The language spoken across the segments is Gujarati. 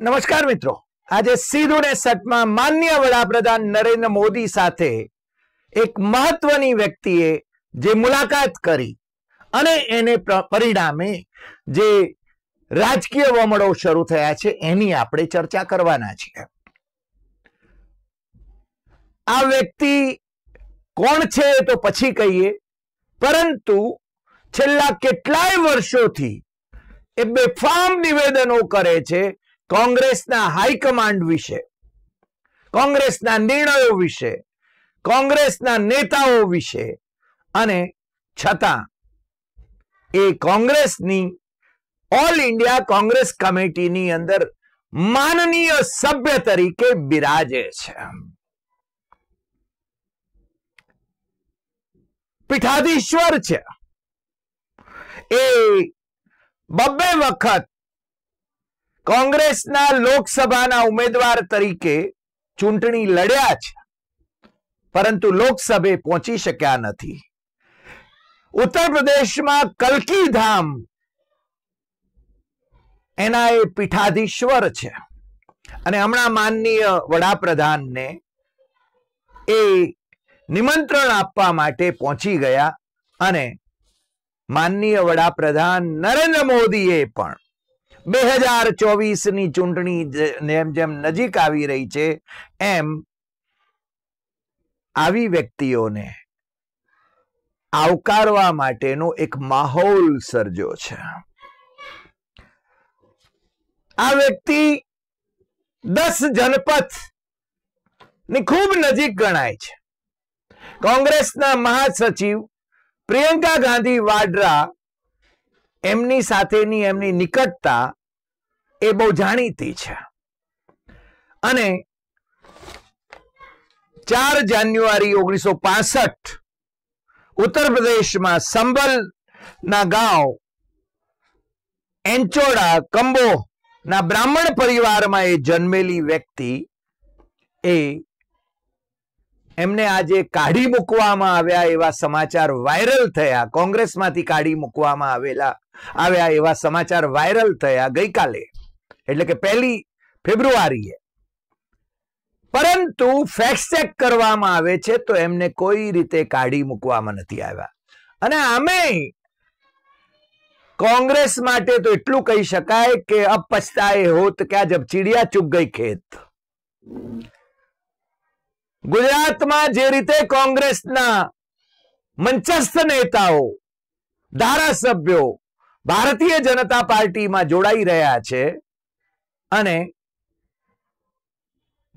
નમસ્કાર મિત્રો. આજે સીધું ને સટમાં માન્ય વડાપ્રધાન નરેન્દ્ર મોદી સાથે એક મહત્વની વ્યક્તિએ જે મુલાકાત કરી અને એને પરિણામે જે રાજકીય વમળો શરૂ થયા છે એની આપણે ચર્ચા કરવાના છીએ. આ વ્યક્તિ કોણ છે તો પછી કહીએ, પરંતુ છેલ્લા કેટલાય વર્ષોથી એ બેફામ નિવેદનો કરે છે કોંગ્રેસના હાઈકમાન્ડ વિશે, કોંગ્રેસના નિર્ણયો વિશે, કોંગ્રેસના નેતાઓ વિશે, અને છતાં એ કોંગ્રેસની ઓલ ઇન્ડિયા કોંગ્રેસ કમિટીની અંદર માનનીય સભ્ય તરીકે બિરાજે છે. પીઠાધીશ્વર છે. એ બબ્બે વખત કોંગ્રેસના લોકસભાના ઉમેદવાર તરીકે ચૂંટણી લડ્યા છે પરંતુ લોકસભે પહોંચી શક્યા નથી. ઉત્તર પ્રદેશમાં કલકી ધામ એના એ પીઠાધીશ્વર છે. અને હમણાં માનનીય વડાપ્રધાનને એ નિમંત્રણ આપવા માટે પહોંચી ગયા અને માનનીય વડાપ્રધાન નરેન્દ્ર મોદીએ પણ બે હજાર ચોવીસની ચૂંટણી જેમ જેમ નજીક આવી રહી છે, એમ આવી વ્યક્તિઓને આવકારવા માટેનો એક માહોલ સર્જો છે. આ વ્યક્તિ દસ જનપથની ખૂબ નજીક ગણાય છે. કોંગ્રેસના મહાસચિવ પ્રિયંકા ગાંધી વાડ્રા એમની સાથેની એમની નિકટતા એ બહુ જાણીતી છે. અને ચાર જાન્યુઆરી ઓગણીસો પાસઠ ઉત્તર પ્રદેશમાં સંભલ ગાંવ એન્ચોડા કંબો ના બ્રાહ્મણ પરિવારમાં એ જન્મેલી વ્યક્તિ એ એમને આજે કાઢી મૂકવામાં આવ્યા એવા સમાચાર વાયરલ થયા. કોંગ્રેસમાંથી કાઢી મૂકવામાં આવેલા આવ્યા એવા સમાચાર વાયરલ થયા ગઈકાલે. એટલે કે પહેલી ફેબ્રુઆરીએ. પરંતુ ફેક્ટ ચેક કરવામાં આવે છે તો એમને કોઈ રીતે કાઢી મૂકવામાં નથી આવ્યા. અને આમે કોંગ્રેસ માટે તો એટલું કહી શકાય કે અબ પછતાએ હોત ક્યાં જબ ચીડિયા ચૂક ગઈ ખેત. ગુજરાતમાં જે રીતે કોંગ્રેસના મંચસ્થ નેતાઓ, ધારાસભ્યો ભારતીય જનતા પાર્ટીમાં જોડાઈ રહ્યા છે અને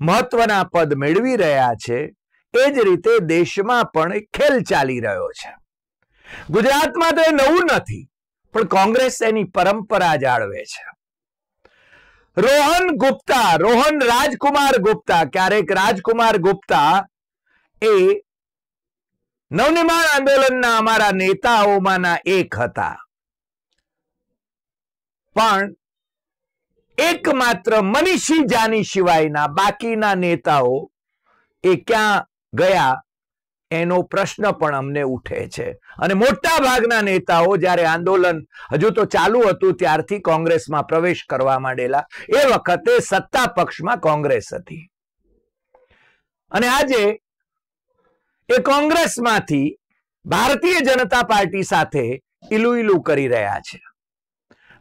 મહત્વના પદ મેળવી રહ્યા છે, એ જ રીતે દેશમાં પણ ખેલ ચાલી રહ્યો છે. ગુજરાતમાં તો એ નવું નથી, પણ કોંગ્રેસ એની પરંપરા જાળવે છે. રોહન ગુપ્તા, રોહન રાજકુમાર ગુપ્તા, ક્યારેક રાજકુમાર ગુપ્તા એ નવનિર્માણ આંદોલનના અમારા નેતાઓમાંના એક હતા. પણ એકમાત્ર મનીષી જાની સિવાયના બાકીના નેતાઓ એ ક્યાં ગયા? એનો પ્રશ્ન પણ અમને ઉઠે છે. અને મોટા ભાગના નેતાઓ જ્યારે આંદોલન હજુ તો ચાલુ હતું ત્યારથી કોંગ્રેસમાં પ્રવેશ કરવા માંડેલા. એ વખતે સત્તા પક્ષમાં કોંગ્રેસ હતી. અને આજે એ કોંગ્રેસમાંથી ભારતીય જનતા પાર્ટી સાથે ઇલુ ઇલુ કરી રહ્યા છે.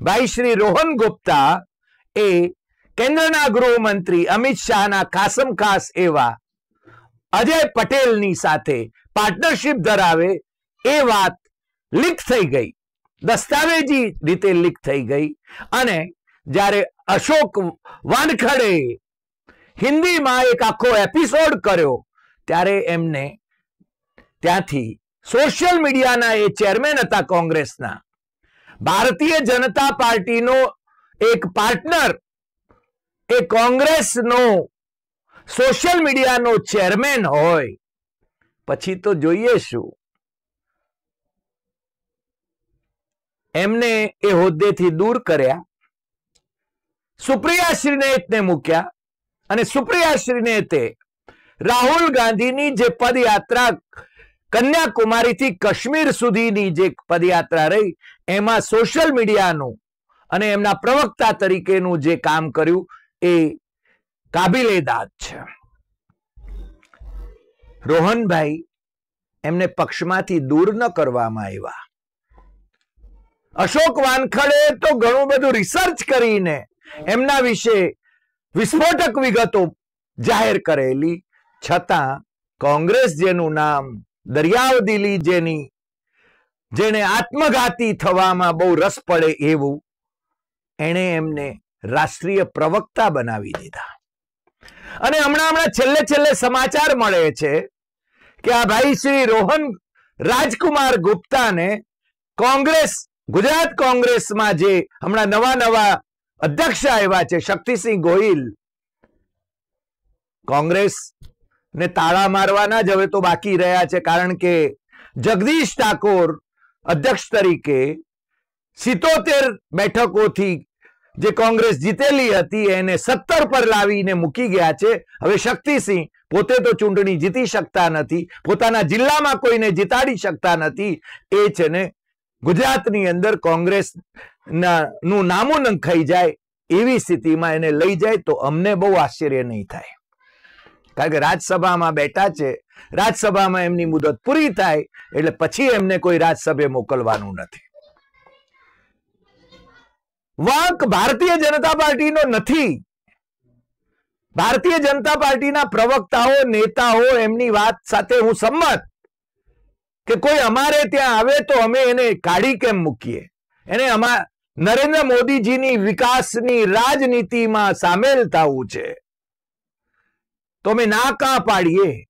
ભાઈ શ્રી રોહન ગુપ્તા એ કેન્દ્રના ગૃહમંત્રી અમિત શાહના ખાસમ ખાસ એવા અજય પટેલની સાથે પાર્ટનરશિપ ધરાવે એ વાત લીક થઈ ગઈ. દસ્તાવેજી રીતે લીક થઈ ગઈ અને જ્યારે અશોક વાનખડે હિન્દીમાં એક આખો એપિસોડ કર્યો ત્યારે એમને ત્યાંથી સોશિયલ મીડિયાના એ ચેરમેન હતા કોંગ્રેસના ભારતીય જનતા પાર્ટીનો એક પાર્ટનર, એ કોંગ્રેસનો સોશિયલ મીડિયાનો ચેરમેન હોય. પછી તો જોઈએ શું. એમને એ હોદ્દેથી દૂર કર્યા. સુપ્રિયા શ્રીનેતને મૂક્યા અને સુપ્રિયા શ્રીનેતે રાહુલ ગાંધીની જે પદયાત્રા કન્યાકુમારીથી કાશ્મીર સુધીની જે પદયાત્રા રહી, એમાં સોશિયલ મીડિયાનું અને એમના પ્રવક્તા તરીકેનું જે કામ કર્યું, એ કાબિલે છે. રોહનભાઈ એમને પક્ષમાંથી દૂર ન કરવામાં આવ્યા. અશોક વાનખડે તો ઘણું બધું રિસર્ચ કરીને એમના વિશે વિસ્ફોટક વિગતો જાહેર કરેલી, છતાં કોંગ્રેસ જેનું નામ દરિયાવ દિલી જેની જેને આત્મઘાતી થવામાં બહુ રસ પડે એવું, એણે એમને રાષ્ટ્રીય પ્રવક્તા બનાવી દીધા. અને હમણાં હમણાં છેલ્લે છેલ્લે સમાચાર મળે છે કે આ ભાઈ શ્રી રોહન રાજકુમાર ગુપ્તાને કોંગ્રેસ, ગુજરાત કોંગ્રેસમાં જે હમણાં નવા નવા અધ્યક્ષ આવ્યા છે, શક્તિસિંહ ગોહિલ, કોંગ્રેસ ને તાળા મારવાના જ હવે તો બાકી રહ્યા છે, કારણ કે જગદીશ ઠાકોર અધ્યક્ષ તરીકે સિત્તોતેર બેઠકોથી જે કોંગ્રેસ જીતેલી હતી એને સત્તર પર લાવીને મૂકી ગયા છે. હવે શક્તિસિંહ પોતે તો ચૂંટણી જીતી શકતા નથી, પોતાના જિલ્લામાં કોઈને જીતાડી શકતા નથી. એ છે ને ગુજરાતની અંદર કોંગ્રેસનું નામું નંખાઈ જાય એવી સ્થિતિમાં એને લઈ જાય તો અમને બહુ આશ્ચર્ય નહીં થાય. કારણ કે રાજ્યસભામાં બેઠા છે રાજ્યસભામાં એમની મુદત પૂરી થાય એટલે પછી એમને કોઈ રાજ્યસભે મોકલવાનું નથી. વાંક ભારતીય જનતા પાર્ટીનો નથી. ભારતીય જનતા પાર્ટીના પ્રવક્તાઓ, નેતાઓ એમની વાત સાથે હું સંમત કે કોઈ અમારે ત્યાં આવે તો અમે એને કાઢી કેમ મૂકીએ? એને અમા, નરેન્દ્ર મોદીજીની વિકાસની રાજનીતિમાં સામેલ થવું છે. તો અમે ના કા પાડીએ?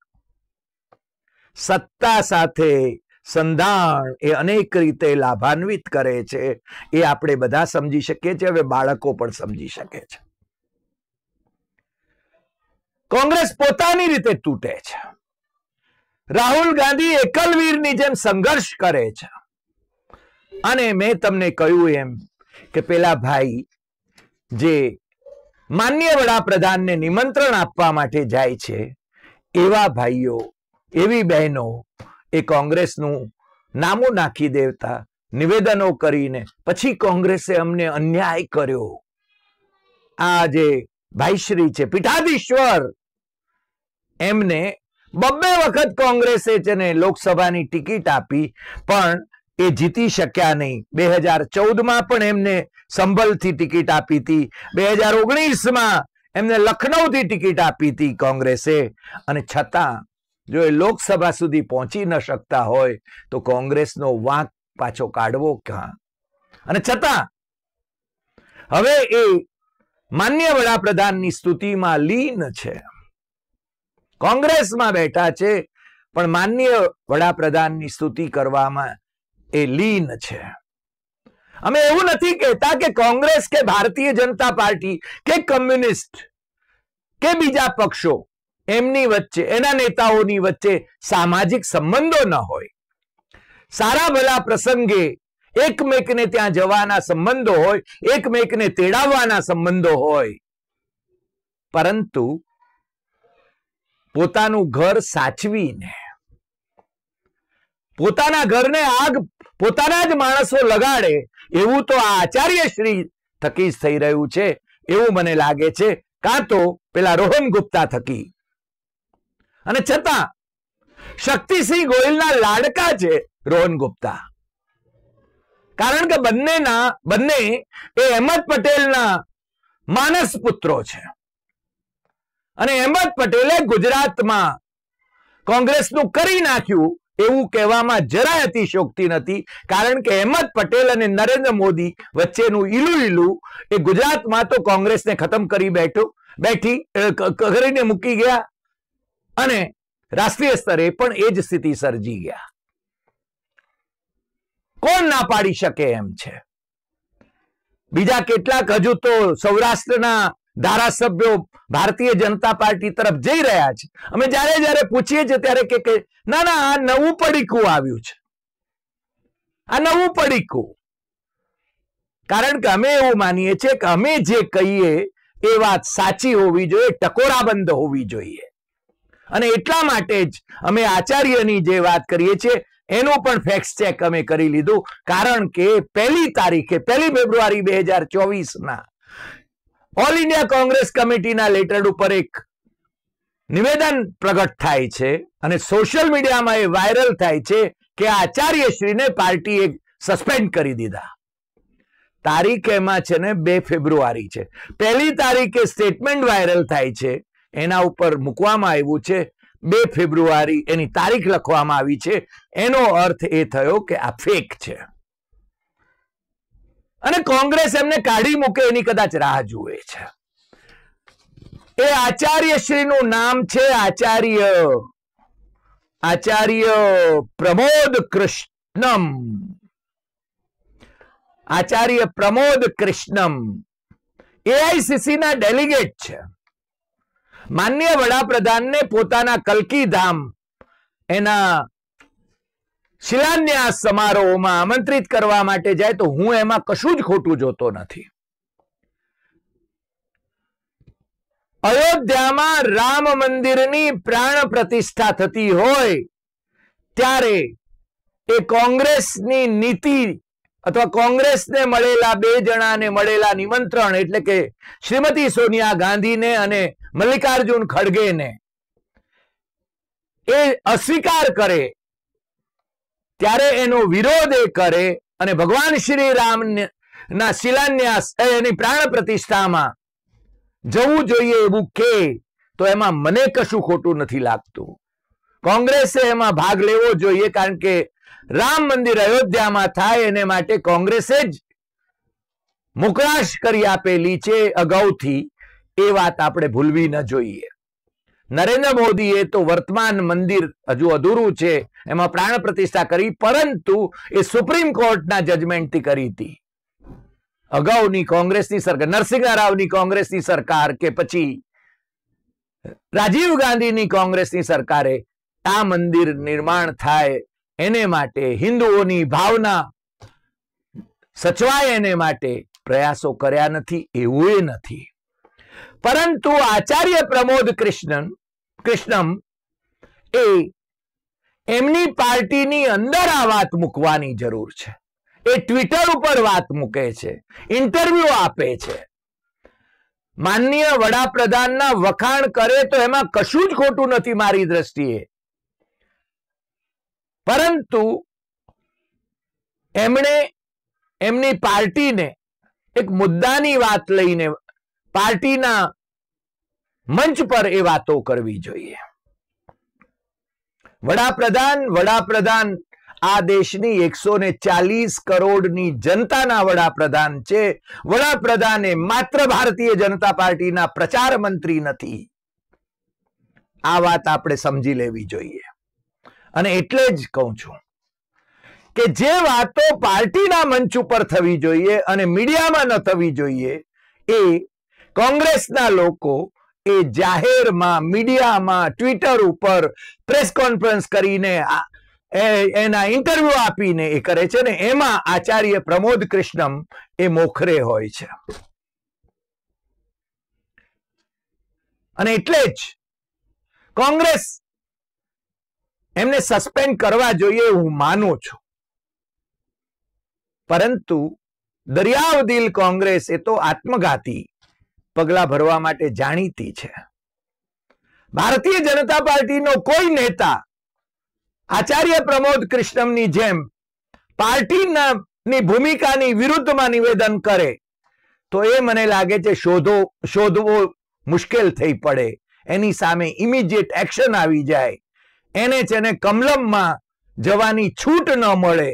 સત્તા સાથે સંધાણ એ અનેક રીતે લાભાન્વિત કરે છે. એ આપણે બધા સમજી શકીએ છીએ, હવે બાળકો પણ સમજી શકે છે. કોંગ્રેસ પોતાની રીતે તૂટે છે. રાહુલ ગાંધી એકલવીરની જેમ સંઘર્ષ કરે છે. અને મેં તમને કહ્યું એમ કે પેલા ભાઈ જે માન્ય વડાપ્રધાનને નિમંત્રણ આપવા માટે જાય છે. એવા ભાઈઓ, એવી બહેનો એ કોંગ્રેસનું નામું નાખી દેવતા નિવેદનો કરીને પછી કોંગ્રેસે અમને અન્યાય કર્યો. આ જે ભાઈશ્રી છે, પીઠાધીશ્વર, એમને બબ્બે વખત કોંગ્રેસે છે લોકસભાની ટિકિટ આપી, પણ એ જીતી શક્યા નહીં. બે હજાર ચૌદમાં પણ એમને સંભલથી ટિકિટ આપી હતી. બે હજાર ઓગણીસમાં એમને લખનૌથી ટિકિટ આપી હતી કોંગ્રેસે. અને છતાં, જો એ લોકસભા સુધી પહોંચી ન શકતા હોય, તો કોંગ્રેસનો વાંક પાછો કાઢવો ક્યાં? અને છતાં, હવે એ માન્ય વડાપ્રધાનની સ્તુતિમાં લીન છે. કોંગ્રેસમાં બેઠા છે, પણ માન્ય વડાપ્રધાનની સ્તુતિ કરવામાં એ લીન છે. અમે એવું નથી કહેતા કે કોંગ્રેસ કે ભારતીય જનતા પાર્ટી કે કમ્યુનિસ્ટ કે બીજા પક્ષો એમની વચ્ચે, એના નેતાઓની વચ્ચે સામાજિક સંબંધો ન હોય. સારા ભલા પ્રસંગે એકમેકને ત્યાં જવાના સંબંધો હોય, એકમેકને તેડાવવાના સંબંધો હોય. પરંતુ પોતાનું ઘર સાચવીને પોતાના ઘરને આગ, પોતાના જ માણસો લગાડે, એવું તો આ આચાર્ય શ્રી થકી થઈ રહ્યું છે, એવું મને લાગે છે. કાં તો પેલા રોહન ગુપ્તા થકી. અને છતાં, શક્તિસિંહ ગોયલના લાડકા છે રોહન ગુપ્તા. કારણ કે બંનેના, બંને એ અહેમદ પટેલના માનસ પુત્રો છે. અને અહેમદ પટેલે ગુજરાતમાં કોંગ્રેસનું કરી નાખ્યું એવું કહેવામાં જરાય અતિશોક્તિ નથી, કારણ કે અહેમદ પટેલ અને નરેન્દ્ર મોદી વચ્ચેનું ઈલું ઈલું એ ગુજરાતમાં તો કોંગ્રેસને ખતમ કરી બેઠું, બેઠી કરીને મૂકી ગયા અને રાષ્ટ્રીય સ્તરે પણ એ જ સ્થિતિ સર્જી ગયા. કોણ ના પાડી શકે એમ છે? બીજા કેટલાક હજુ તો સૌરાષ્ટ્રના ધારાસભ્યો ભારતીય જનતા પાર્ટી તરફ જઈ રહ્યા છે. અમે જ્યારે જ્યારે પૂછીએ છીએ ત્યારે કે ના ના, આ નવું પડીકું આવ્યું છે. આ નવું પડીકું. કારણ કે અમે એવું માનીએ છીએ કે અમે જે કહીએ એ વાત સાચી હોવી જોઈએ, ટકોરાબંધ હોવી જોઈએ. અને એટલા માટે જ અમે આચાર્યની જે વાત કરીએ છીએ, એનો પણ ફેક્સ ચેક અમે કરી લીધું. કારણ કે પહેલી તારીખે, પહેલી ફેબ્રુઆરી બે હજાર ચોવીસના ઓલ ઇન્ડિયા કોંગ્રેસ કમિટીના લેટર ઉપર એક નિવેદન પ્રગટ થાય છે અને સોશિયલ મીડિયામાં એ વાયરલ થાય છે કે આચાર્યશ્રીને પાર્ટીએ સસ્પેન્ડ કરી દીધા. તારીખ એમાં છે ને બે ફેબ્રુઆરી છે. પહેલી તારીખે સ્ટેટમેન્ટ વાયરલ થાય છે. એના ઉપર મૂકવામાં આવ્યું છે બે ફેબ્રુઆરી એની તારીખ લખવામાં આવી છે. એનો અર્થ એ થયો કે આ ફેક છે. અને કોંગ્રેસ એમને કાઢી મૂકે એની કદાચ રાહ જુએ છે. એ આચાર્યશ્રીનું નામ છે આચાર્ય આચાર્ય પ્રમોદ કૃષ્ણમ. આચાર્ય પ્રમોદ કૃષ્ણમ. એઆઈસીસી ના ડેલિગેટ છે. માન્ય વડાપ્રધાનને પોતાના કલકીધામ એના શિલાન્યાસ સમારોહમાં આમંત્રિત કરવા માટે જાય તો હું એમાં કશું જ ખોટું જોતો નથી. અયોધ્યામાં રામ મંદિરની પ્રાણ પ્રતિષ્ઠા થતી હોય ત્યારે એ કોંગ્રેસની નીતિ અથવા કોંગ્રેસને મળેલા બે જણાને મળેલા નિમંત્રણ એટલે કે શ્રીમતી સોનિયા ગાંધીને અને મલ્લિકાર્જુન ખડગેને એ અસ્વીકાર કરે ત્યારે એનો વિરોધ એ કરે અને ભગવાન શ્રી રામ ના શિલાન્યાસ એની પ્રાણ પ્રતિષ્ઠામાં જવું જોઈએ એવું કે, તો એમાં મને કશું ખોટું નથી લાગતું. કોંગ્રેસે એમાં ભાગ લેવો જોઈએ કારણ કે રામ મંદિર અયોધ્યામાં થાય, એને માટે કોંગ્રેસે જ મુકરાશ કરી આપેલી છે અગાઉથી. એ વાત આપણે ભૂલવી ન જોઈએ. નરેન્દ્ર મોદીએ તો વર્તમાન મંદિર હજુ અધૂરું છે, એમાં પ્રાણ પ્રતિષ્ઠા કરી, પરંતુ એ સુપ્રીમ કોર્ટના જજમેન્ટથી કરી હતી. અગાઉની કોંગ્રેસની સરકાર, નરસિંહ રાવની કોંગ્રેસની સરકાર કે પછી રાજીવ ગાંધીની કોંગ્રેસની સરકારે આ મંદિર નિર્માણ થાય એને માટે, હિન્દુઓની ભાવના સચવાય એને માટે પ્રયાસો કર્યા નથી, એવું એ નથી. પરંતુ આચાર્ય પ્રમોદ કૃષ્ણન, કૃષ્ણમ એ એમની પાર્ટીની અંદર આ વાત મૂકવાની જરૂર છે. એ ટ્વિટર ઉપર વાત મૂકે છે, ઇન્ટરવ્યુ આપે છે. માનનીય વડાપ્રધાનના વખાણ કરે તો એમાં કશું જ ખોટું નથી મારી દ્રષ્ટિએ. પરંતુ એમણે એમની પાર્ટીને એક મુદ્દાની વાત લઈને પાર્ટીના મંચ પર એ વાતો કરવી જોઈએ. વડાપ્રધાન વડાપ્રધાન, આ દેશની એકસો ને ચાલીસ કરોડની જનતાના વડાપ્રધાન છે. વડાપ્રધાન એ માત્ર ભારતીય જનતા પાર્ટીના પ્રચાર મંત્રી નથી. આ વાત આપણે સમજી લેવી જોઈએ. અને એટલે જ કહું છું કે જે વાતો પાર્ટીના મંચ ઉપર થવી જોઈએ અને મીડિયામાં ન થવી જોઈએ એ કોંગ્રેસના લોકો એ જાહેરમાં મીડિયામાં ટ્વિટર ઉપર પ્રેસ કોન્ફરન્સ કરીને એના ઇન્ટરવ્યુ આપીને એ કરે છે ને, એમાં આચાર્ય પ્રમોદ કૃષ્ણમ એ મોખરે હોય છે. અને એટલે જ કોંગ્રેસ એમને સસ્પેન્ડ કરવા જોઈએ હું માનું છું. પરંતુ દરિયાવ દિલ કોંગ્રેસ એ તો આત્મઘાતી પગલા ભરવા માટે જાણીતી છે. ભારતીય જનતા પાર્ટીનો કોઈ નેતા આચાર્ય પ્રમોદ કૃષ્ણમની જેમ પાર્ટીના ભૂમિકાની વિરુદ્ધમાં નિવેદન કરે, તો એ મને લાગે છે શોધો, શોધવો મુશ્કેલ થઈ પડે. એની સામે ઇમિડિયેટ એક્શન આવી જાય. એને છે ને કમલમમાં જવાની છૂટ ન મળે.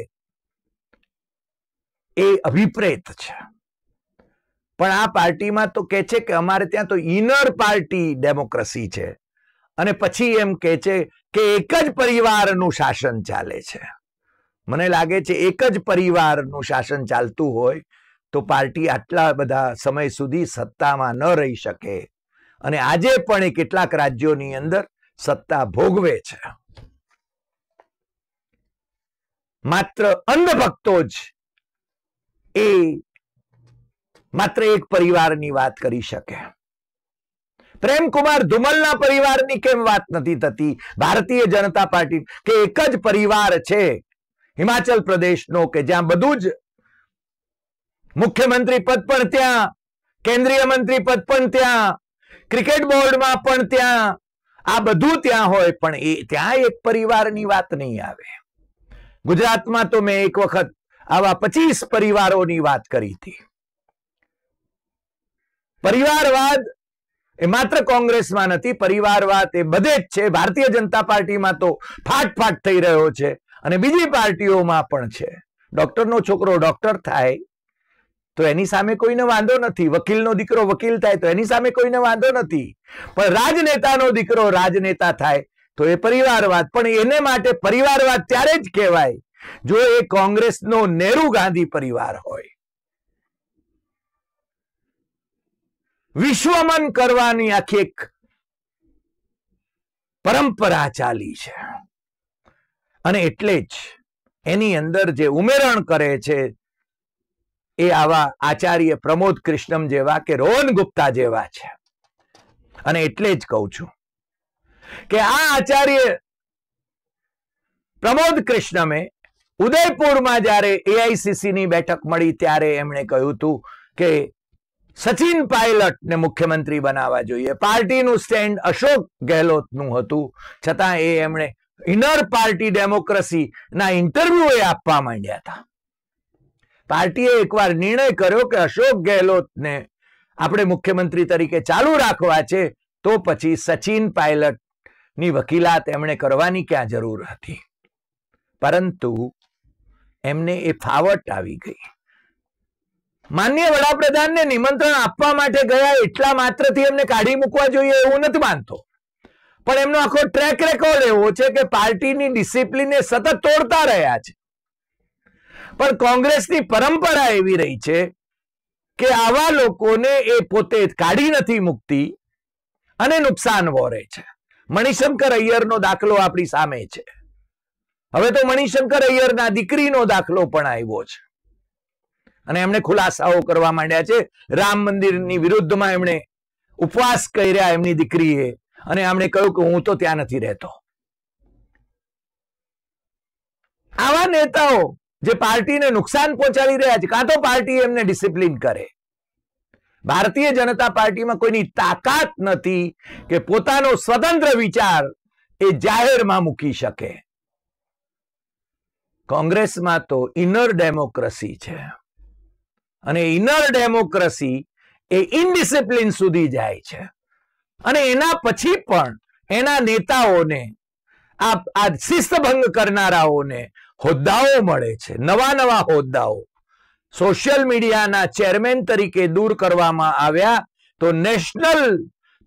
એ અભિપ્રેત છે. પણ આ પાર્ટીમાં તો કે છે કે અમારે ત્યાં તો ઇનર પાર્ટી ડેમોક્રેસી છે. અને પછી એમ કે છે કે એક જ પરિવારનું શાસન ચાલે છે. મને લાગે છે એક જ પરિવારનું શાસન ચાલતું હોય તો પાર્ટી આટલા બધા સમય સુધી સત્તામાં ન રહી શકે. અને આજે પણ એ કેટલાક રાજ્યોની અંદર સત્તા ભોગવે છે. માત્ર અંધભક્તો જ એ માત્ર એક પરિવારની વાત કરી શકે. પ્રેમકુમાર ધુમલના પરિવારની કેમ વાત નથી થતી? ભારતીય જનતા પાર્ટી કે એક જ પરિવાર છે? હિમાચલ પ્રદેશનો કે જ્યાં બધું જ મુખ્યમંત્રી પદ પણ ત્યાં, કેન્દ્રીય મંત્રી પદ પણ ત્યાં, ક્રિકેટ બોર્ડમાં પણ ત્યાં, આ બધું ત્યાં હોય પણ એ ત્યાં એક પરિવારની વાત નહીં આવે. ગુજરાતમાં તો મેં એક વખત આવા પચીસ પરિવારોની વાત કરી હતી. પરિવારવાદ એ માત્ર કોંગ્રેસમાં નથી, પરિવારવાદ એ બધે જ છે. ભારતીય જનતા પાર્ટીમાં તો ફાટ ફાટ થઈ રહ્યો છે અને બીજી પાર્ટીઓમાં પણ છે. ડોક્ટરનો છોકરો ડોક્ટર થાય તો એની સામે કોઈને વાંધો નથી. વકીલનો દીકરો વકીલ થાય તો એની સામે કોઈને વાંધો નથી. પણ રાજનેતાનો દીકરો રાજનેતા થાય તો એ પરિવારવાદ. પણ એને માટે પરિવારવાદ ત્યારે જ કહેવાય જો એ કોંગ્રેસનો નેહરુ ગાંધી પરિવાર હોય. વિશ્વમન કરવાની આખી એક પરંપરા ચાલી છે. અને એટલે જ એની અંદર જે ઉમેરણ કરે છે, એ આવા આચાર્ય પ્રમોદ કૃષ્ણમ જેવા કે રોહન ગુપ્તા જેવા છે. અને એટલે જ કહું છું કે આ આચાર્ય પ્રમોદ કૃષ્ણમે ઉદયપુરમાં જ્યારે એઆઈસીસી ની બેઠક મળી ત્યારે એમણે કહ્યું હતું કે સચિન પાયલટને મુખ્યમંત્રી બનાવવા જોઈએ. પાર્ટીનું સ્ટેન્ડ અશોક ગેહલોતનું હતું. છતાં એ એમણે ઇનર પાર્ટી ડેમોક્રેસી ના ઇન્ટરવ્યુ આપવા માંડ્યા હતા. પાર્ટીએ એકવાર નિર્ણય કર્યો કે અશોક ગેહલોતને આપણે મુખ્યમંત્રી તરીકે ચાલુ રાખવા છે, તો પછી સચિન પાયલટની વકીલાત એમણે કરવાની ક્યાં જરૂર હતી? પરંતુ એમને એ ફાવટ આવી ગઈ. માન્ય વડાપ્રધાનને નિમંત્રણ આપવા માટે ગયા એટલા માત્રથી એમને કાઢી મૂકવા જોઈએ એવું નથી માનતો. પણ એમનો આખો ટ્રેક રેકોર્ડ એવો છે કે પાર્ટીની ડિસિપ્લિનને સતત તોડતા રહ્યા છે. પણ કોંગ્રેસની પરંપરા એવી રહી છે કે આવા લોકોને એ પોતે કાઢી નથી મૂકતી અને નુકસાન વોરે છે. મણિશંકર અય્યરનો દાખલો આપણી સામે છે. હવે તો મણિશંકર અય્યરના દીકરીનો દાખલો પણ આવ્યો છે. અને એમણે ખુલાસાઓ કરવા માંડ્યા છે. રામ મંદિરની વિરુદ્ધમાં એમણે ઉપવાસ કર્યા એમની દીકરીએ અને એમણે કહ્યું કે હું તો ત્યાં નથી રહેતો. આવા નેતાઓ જે પાર્ટીને નુકસાન પહોંચાડી રહ્યા છે, કાં તો પાર્ટી એમને ડિસિપ્લિન કરે. ભારતીય જનતા પાર્ટીમાં કોઈની તાકાત નથી કે પોતાનો સ્વતંત્ર વિચાર એ જાહેરમાં મૂકી શકે. કોંગ્રેસમાં તો ઇનર ડેમોક્રેસી છે. અને ઇનર ડેમોક્રેસી એ ઇનડિસિપ્લિન સુધી જાય છે. અને એના પછી પણ એના નેતાઓને, આ શિસ્તભંગ કરનારાઓને હોદ્દાઓ મળે છે. નવા નવા હોદ્દાઓ સોશિયલ મીડિયાના ચેરમેન તરીકે દૂર કરવામાં આવ્યા તો નેશનલ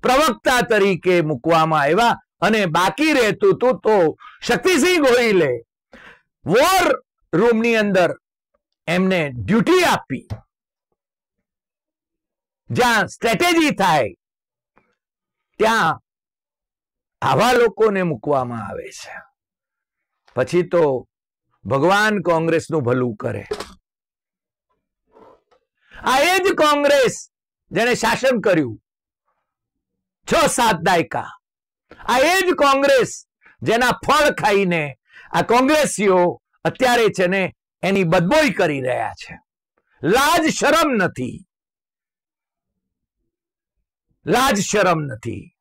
પ્રવક્તા તરીકે મૂકવામાં આવ્યા અને બાકી રહેતું હતું તો શક્તિસિંહ ગોહિલે. વોર રૂમની અંદર એમને ડ્યુટી આપી. જ્યાં સ્ટ્રેટેજી થાય, ત્યાં આવા લોકોને મૂકવામાં આવે છે. પછી તો ભગવાન કોંગ્રેસનું ભલું કરે. આ એ જ કોંગ્રેસ જેને શાસન કર્યું. છ સાત દાયકા. આ એ જ કોંગ્રેસ જેના ફળ ખાઈને આ કોંગ્રેસીઓ અત્યારે છે ને એની બદબોઈ કરી રહ્યા છે. લાજ શરમ નથી. લાજ શરમ નથી.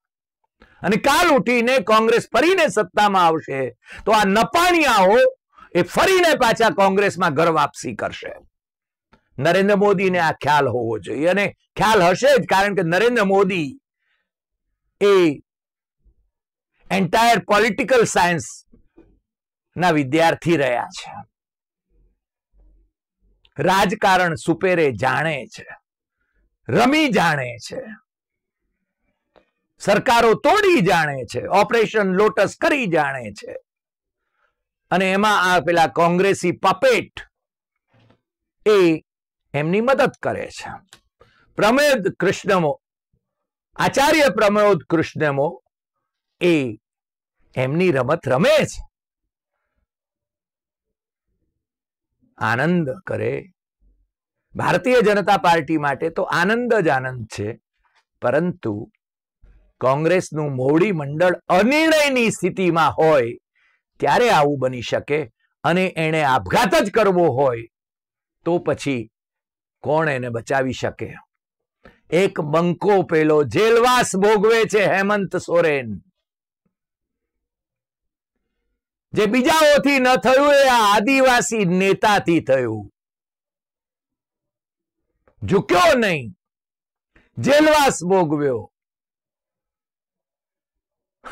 અને કાલ ઉઠીને કોંગ્રેસ ફરીને સત્તામાં આવશે, તો આ નપાણિયાઓ એ ફરીને પાછા કોંગ્રેસમાં ઘર વાપસી કરશે. નરેન્દ્ર મોદીને આ ખ્યાલ હોવો જોઈએ. અને ખ્યાલ હશે જ, કારણ કે નરેન્દ્ર મોદી એ એન્ટાયર પોલિટિકલ સાયન્સ ના વિદ્યાર્થી રહ્યા છે. રાજકારણ સુપેરે જાણે છે, રમી જાણે છે, સરકારો તોડી જાણે છે, ઓપરેશન લોટસ કરી જાણે છે. અને એમાં આ પેલા કોંગ્રેસી પપેટ એ એમની મદદ કરે છે. પ્રમેદ કૃષ્ણમો, આચાર્ય પ્રમોદ કૃષ્ણમો એ એમની રમત રમે છે. આનંદ કરે. ભારતીય જનતા પાર્ટી માટે તો આનંદ જ આનંદ છે. પરંતુ કોંગ્રેસનું મોવડી મંડળ અનિર્ણયની સ્થિતિમાં હોય, ત્યારે આવું બની શકે અને એને આપઘાત જ કરવો હોય, તો પછી કોણ એને બચાવી શકે? એક બંકો પેલો જેલવાસ ભોગવે છે હેમંત સોરેન. જે બીજાઓથી ન થયું એ આદિવાસી નેતાથી થયું. ઝૂક્યો નહીં. જેલવાસ ભોગવ્યો.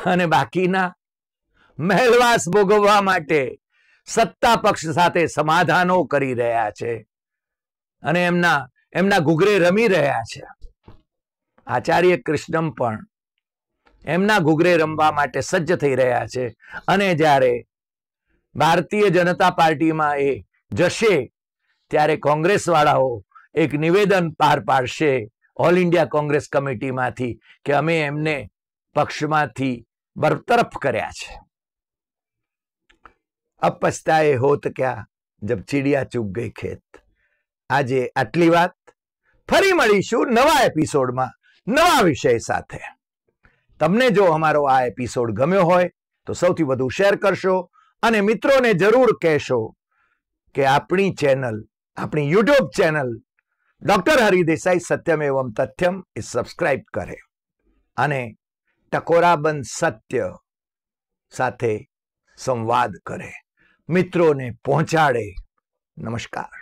અને બાકીના મહેલવાસ ભોગવવા માટે સત્તા પક્ષ સાથે સમાધાનો કરી રહ્યા છે. અને એમના એમના ઘૂઘરે રમી રહ્યા છે. આચાર્ય કૃષ્ણમ પણ એમના ઘૂઘરે રમવા માટે સજ્જ થઈ રહ્યા છે. અને જ્યારે ભારતીય જનતા પાર્ટીમાં એ જશે, ત્યારે કોંગ્રેસ વાળાઓ એક નિવેદન પાર પાડશે ઓલ ઇન્ડિયા કોંગ્રેસ કમિટીમાંથી કે અમે એમને પક્ષમાંથી બરતરફ કર્યા છે. અબ પછતાએ હોત ક્યા, જબ ચીડિયા ચૂક ગઈ ખેત. આજે આટલી વાત. ફરી મળીશું નવા એપિસોડમાં, નવા વિષય સાથે. તમને જો અમારો આ એપિસોડ ગમ્યો હોય, તો સૌથી વધુ શેર કરશો અને મિત્રોને જરૂર કહેશો કે આપણી ચેનલ, આપણી YouTube channel doctor Hari Desai Satyam Evam Tathyam એ સબસ્ક્રાઇબ કરે અને ટકોરાબંધ સત્ય સાથે સંવાદ કરે. મિત્રોને પહોંચાડે. નમસ્કાર.